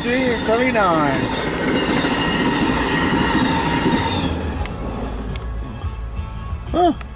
79. Huh.